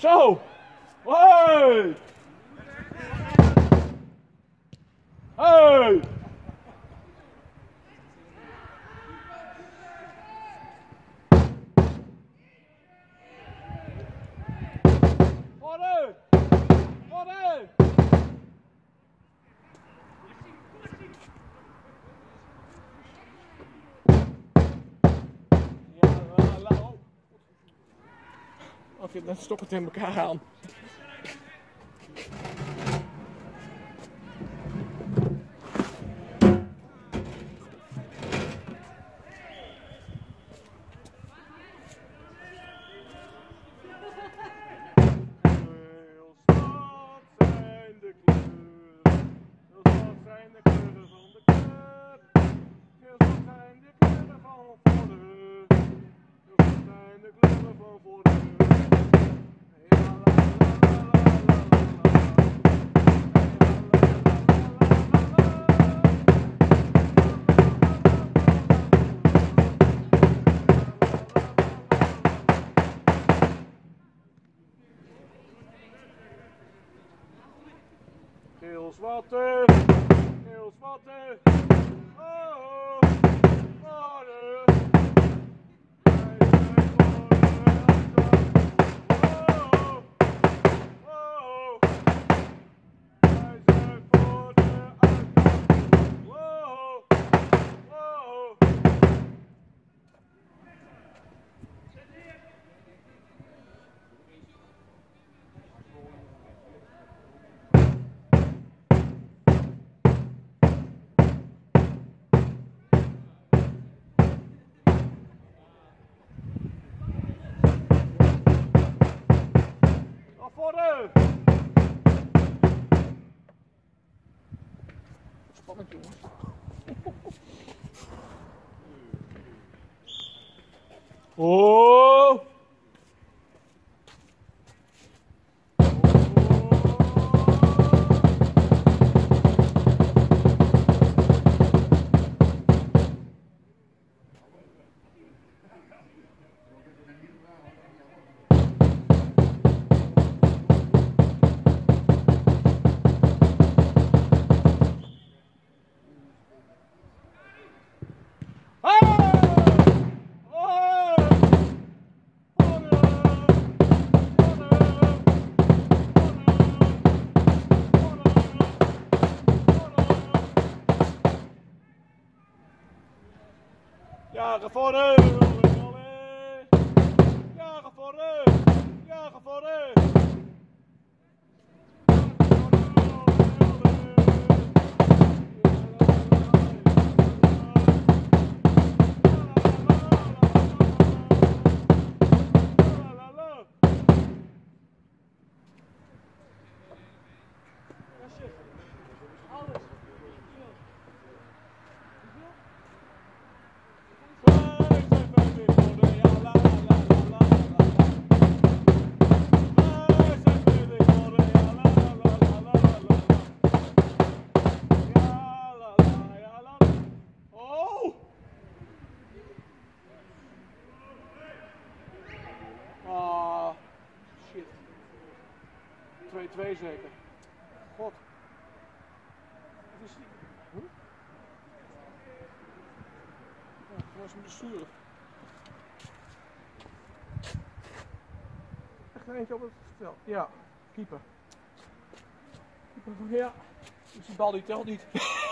Zo! Hey! Hey! Of je dan stopt het in elkaar aan. Heel zijn de kleuren, van de. Heel zwarte, heel zwarte. forma. Oh! nach vorne! 2-2 zeker. God. Wat is die? Huh? Ja, dat was moeten sturen. Echt een eentje op het veld. Ja, keeper. Keeper, ja. Dus die bal die telt niet.